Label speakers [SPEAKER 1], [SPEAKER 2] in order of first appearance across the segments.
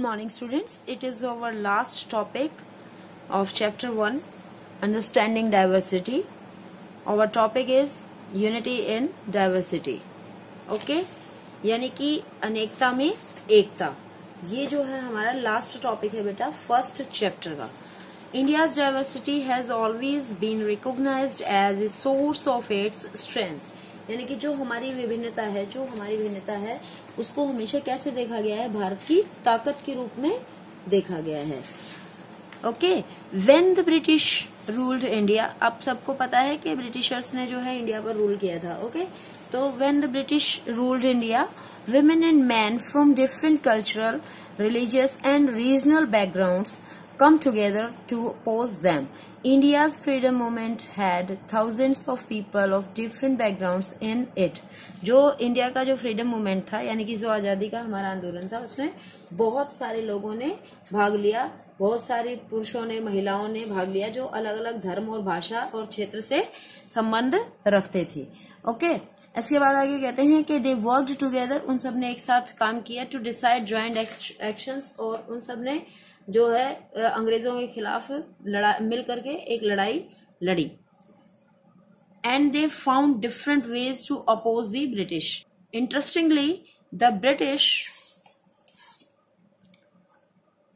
[SPEAKER 1] morning students. It is our last topic of chapter 1 understanding diversity. Our topic is unity in diversity. Okay? यानी कि अनेकता में एकता ये जो है हमारा लास्ट टॉपिक है बेटा फ़र्स्ट चैप्टर का India's diversity has always been recognised as a source of its strength यानी कि जो हमारी विभिन्नता है जो हमारी विभिन्नता है उसको हमेशा कैसे देखा गया है? भारत की ताकत के रूप में देखा गया है। Okay when the British ruled India आप सबको पता है कि ब्रिटिशर्स ने जो है इंडिया पर रूल किया था ओके okay? तो when the British ruled India women and men from different cultural, religious and regional backgrounds come together to oppose them. India's freedom movement had thousands of people of different backgrounds in it. जो India का जो freedom movement था, यानी कि जो आज़ादी का हमारा आंदोलन था, उसमें बहुत सारे लोगों ने भाग लिया, बहुत सारे पुरुषों ने, महिलाओं ने भाग लिया, जो अलग अलग धर्म और भाषा और क्षेत्र से संबंध रखते थे ओके इसके बाद आगे कहते हैं कि दे वर्क टुगेदर उन सबने एक साथ काम किया टू डिसाइड ज्वाइंट एक्शंस और उन सबने जो है अंग्रेज़ों के खिलाफ लड़ा, मिल करके एक लड़ाई लड़ी। And they found different ways to oppose the British interestingly the British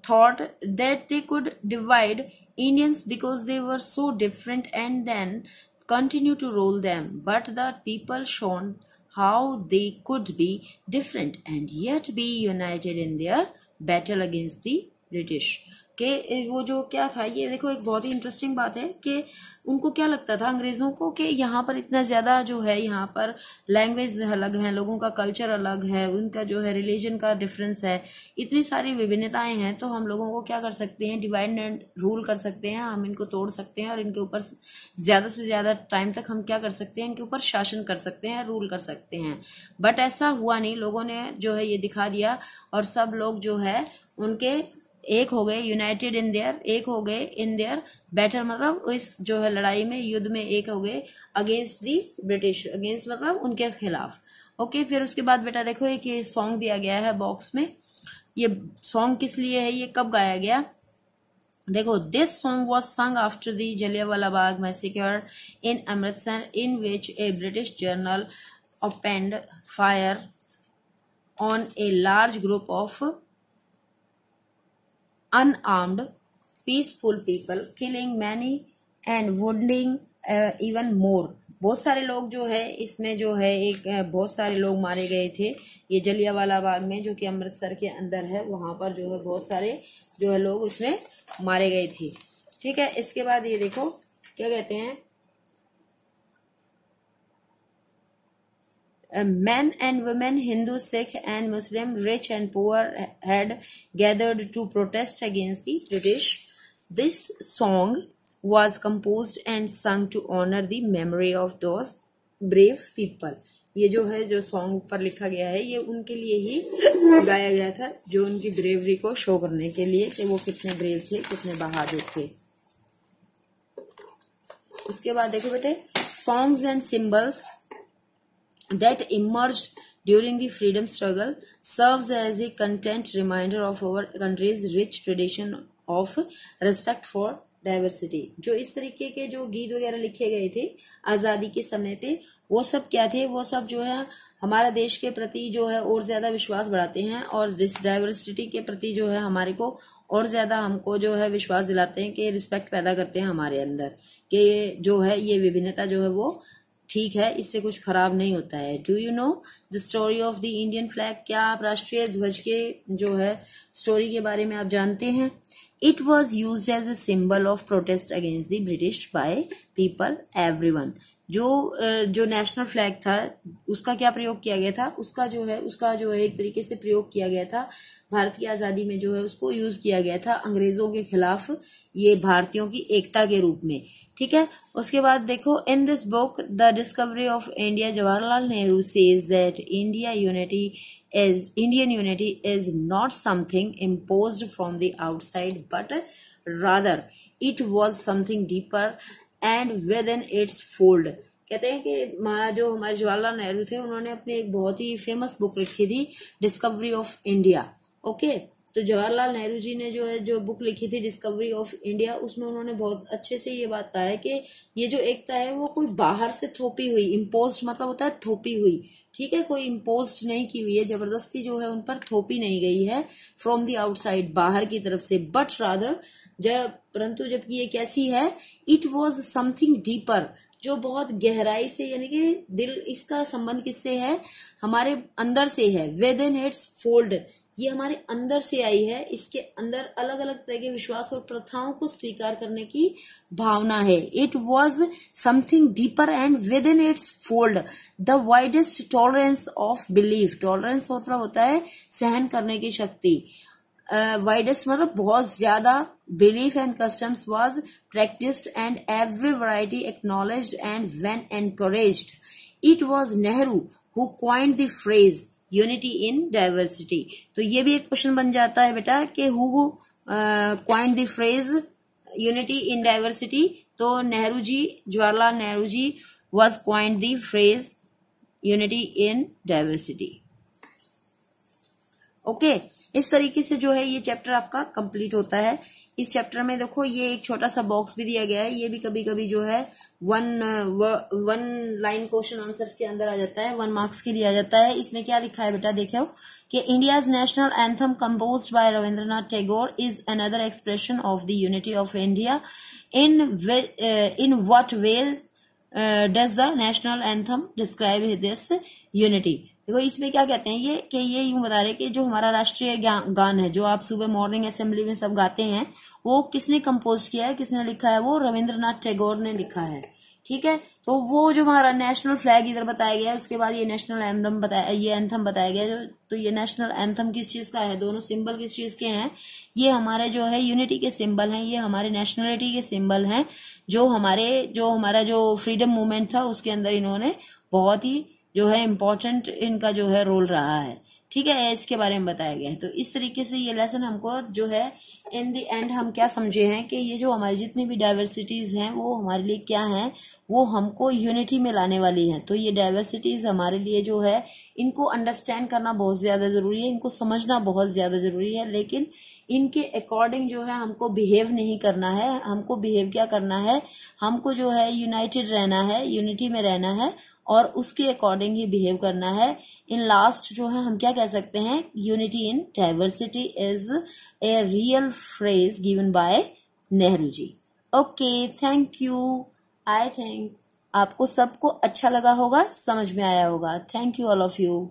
[SPEAKER 1] thought that they could divide Indians because they were so different and then continue to rule them but the people shown how they could be different and yet be united in their battle against the British. के वो जो क्या था, ये देखो, एक बहुत ही interesting बात है कि उनको क्या लगता था अंग्रेज़ों को कि यहाँ पर इतना ज़्यादा जो है, यहाँ पर लैंग्वेज अलग है, लोगों का कल्चर अलग है, उनका जो है रिलीजन का डिफरेंस है, इतनी सारी विभिन्नताएँ हैं तो हम लोगों को क्या कर सकते हैं डिवाइड एंड रूल कर सकते हैं, हम इनको तोड़ सकते हैं और इनके ऊपर ज़्यादा से ज़्यादा टाइम तक हम क्या कर सकते हैं, इनके ऊपर शासन कर सकते हैं रूल कर सकते हैं बट ऐसा हुआ नहीं, लोगों ने जो है ये दिखा दिया और सब लोग जो है, उनके एक हो गए यूनाइटेड इन देयर एक हो गए इन देयर बैटर मतलब इस जो है लड़ाई में युद्ध में एक हो गए अगेंस्ट दी ब्रिटिश अगेंस्ट मतलब उनके खिलाफ। ओके okay, फिर उसके बाद बेटा देखो एक ये सॉन्ग दिया गया है बॉक्स में। ये सॉन्ग किस लिए है ये कब गाया गया? देखो this song was sung after the Jallianwala Bagh massacre in Amritsar in which a British general opened fire on a large group of unarmed, peaceful people, killing many and wounding uh, even more. बहुत सारे लोग जो है इसमें जो है एक बहुत सारे लोग मारे गए थे। ये जलियावाला बाग में जो कि अमृतसर के अंदर है वहाँ पर जो है बहुत सारे जो है लोग उसमें मारे गए थे। ठीक है इसके बाद ये देखो क्या कहते हैं? Man and women Hindu Sikh and Muslim rich and poor had gathered to protest against the British this song was compose and sung to honour the memory of those brave people ये जो है, जो song ऊपर लिखा गया है, ये उनके लिए ही गाया गया था, जो उनकी ब्रेवरी को शो करने के लिए कि वो कितने ब्रेव थे, कितने बहादुर थे। उसके बाद देखिए बेटे songs and symbols that emerged during the freedom struggle serves as a content reminder of our country's rich tradition of respect for diversity जो इस तरीके के जो गीत वगैरह लिखे गए थे, आज़ादी के समय पे, वो सब क्या थे? वो सब जो है, हमारा देश के प्रति जो है, और ज़्यादा विश्वास बढ़ाते हैं और इस डाइवर्सिटी के प्रति जो है, हमारे को और ज़्यादा हमको जो है, विश्वास दिलाते हैं कि रिस्पेक्ट पैदा करते हैं हमारे अंदर। कि जो है, ये विभिन्नता जो है, वो ठीक है, इससे कुछ खराब नहीं होता है। Do you know the story of the Indian flag क्या आप राष्ट्रीय ध्वज के जो है स्टोरी के बारे में आप जानते हैं? It was use as a symbol of protest against the British by people every जो जो नेशनल फ्लैग था, उसका क्या प्रयोग किया गया था? उसका जो है, उसका जो है, एक तरीके से प्रयोग किया गया था। भारत की आज़ादी में जो है, उसको यूज़ किया गया था अंग्रेज़ों के खिलाफ ये भारतीयों की एकता के रूप में। ठीक है? उसके बाद देखो in this book the discovery of India Jawaharlal Nehru says that India unity is Indian unity is not something impose from the outside but rather it was something deeper and within its fold कहते हैं कि जो हमारे जवाहरलाल नेहरू थे, उन्होंने अपनी एक बहुत ही फ़ेमस बुक लिखी थी डिस्कवरी ऑफ़ इंडिया ओके तो जवाहरलाल नेहरू जी ने जो है, जो बुक लिखी थी डिस्कवरी ऑफ़ इंडिया उसमें उन्होंने बहुत अच्छे से ये बात कहा है कि ये जो एकता है, वो कोई बाहर से थोपी हुई इम्पोज मतलब होता है, थोपी हुई। ठीक है, कोई इम्पोज नहीं की हुई है, ज़बरदस्ती जो है उन पर थोपी नहीं गई है फ्रॉम दी आउटसाइड बाहर की तरफ़ से बट रादर जब, परंतु जबकि ये कैसी है इट वॉज़ समथिंग डीपर जो बहुत गहराई से, यानी कि दिल, इसका संबंध किससे है? हमारे अंदर से है वेदन इट्स फोल्ड ये हमारे अंदर से आई है। इसके अंदर अलग अलग तरह के विश्वास और प्रथाओं को स्वीकार करने की भावना है। It was something deeper and within its fold the widest tolerance of belief tolerance मतलब होता है सहन करने की शक्ति। वाइडेस्ट uh, मतलब बहुत ज़्यादा belief and customs was practised and every variety acknowledge and when encourage it was Nehru who coined the phrase unity in diversity तो ये भी एक क्वेश्चन बन जाता है बेटा कि who coined the phrase unity in diversity तो Nehru ji, Jawaharlal Nehru ji was coined the phrase unity in diversity okay? इस तरीके से जो है ये चैप्टर आपका कंप्लीट होता है। इस चैप्टर में देखो, ये एक छोटा सा बॉक्स भी दिया गया है। ये भी कभी कभी जो है one one line question answers के अंदर आ जाता है वन मार्क्स के लिए आ जाता है। इसमें क्या लिखा है बेटा, देखो कि India's national anthem compose by Rabindranath Tagore is another expression of the unity of India in in what way does the national anthem describe this unity देखो, इसमें क्या कहते हैं, ये कि ये यूँ बता रहे कि जो हमारा राष्ट्रीय गान है, जो आप सुबह मॉर्निंग असेंबली में सब गाते हैं, वो किसने कंपोज किया है, किसने लिखा है, वो रविंद्रनाथ टैगोर ने लिखा है, ठीक है? तो वो जो हमारा नेशनल फ्लैग इधर बताया गया है, उसके बाद ये नेशनल एंथम बताया, ये एंथम बताया गया जो तो ये नेशनल एंथम किस चीज़ का है, दोनों सिंबल किस चीज़ के हैं, ये हमारे जो है यूनिटी के सिंबल हैं, ये हमारे नेशनलिटी के सिंबल हैं, जो हमारे जो हमारा जो फ्रीडम मूवमेंट था, उसके अंदर इन्होंने बहुत ही जो है इम्पोर्टेंट इनका जो है रोल रहा है। ठीक है, इसके बारे में बताया गया है। तो इस तरीके से ये लेसन हमको जो है इन द एंड हम क्या समझे हैं कि ये जो हमारी जितनी भी डाइवर्सिटीज हैं, वो हमारे लिए क्या हैं, वो हमको यूनिटी में लाने वाली हैं। तो ये डाइवर्सिटीज हमारे लिए जो है, इनको अंडरस्टैंड करना बहुत ज़्यादा ज़रूरी है, इनको समझना बहुत ज़्यादा ज़रूरी है, लेकिन इनके अकॉर्डिंग जो है हमको बिहेव नहीं करना है। हमको बिहेव क्या करना है? हमको जो है यूनाइटेड रहना है यूनिटी में रहना है और उसके अकॉर्डिंग ही बिहेव करना है। इन लास्ट जो है, हम क्या कह सकते हैं? Unity in diversity is a real phrase given by Nehru ji. Okay thank you I think आपको सबको अच्छा लगा होगा, समझ में आया होगा। Thank you all of you